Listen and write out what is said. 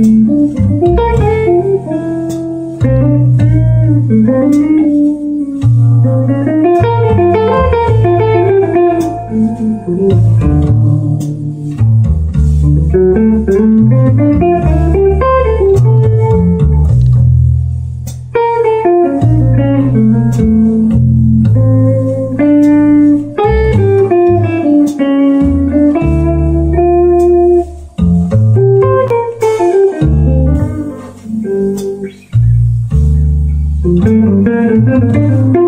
Thank you. Thank you.